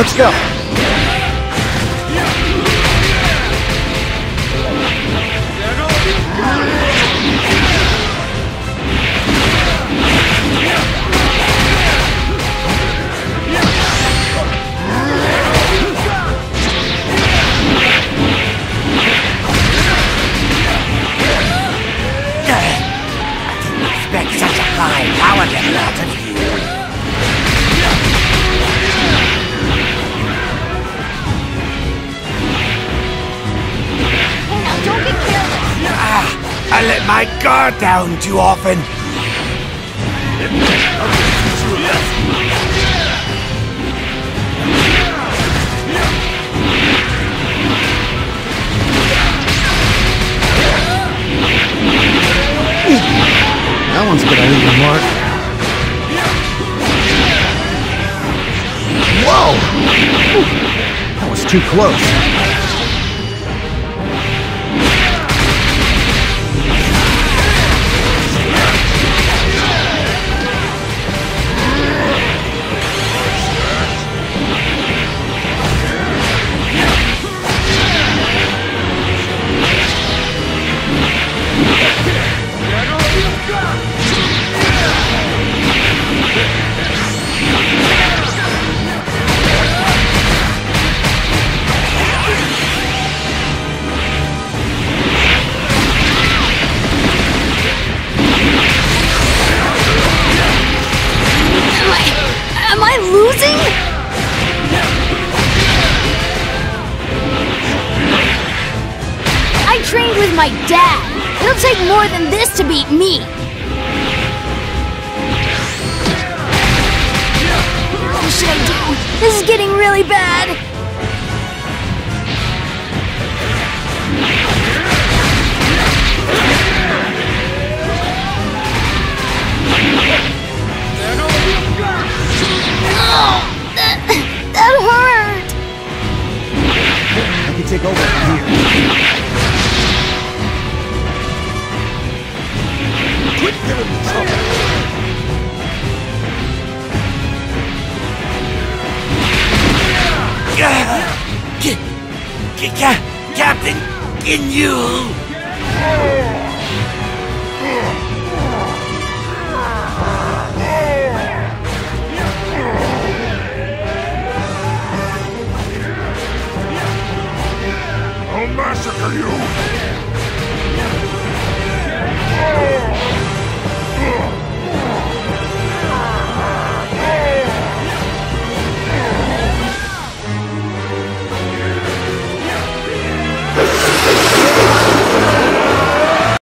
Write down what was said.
Let's go. I let my guard down too often. That one's gonna leave a mark. Whoa! That was too close. Trained with my dad. It'll take more than this to beat me. What should I do? This is getting really bad. C C Ca Captain Ginyu! I'll massacre you!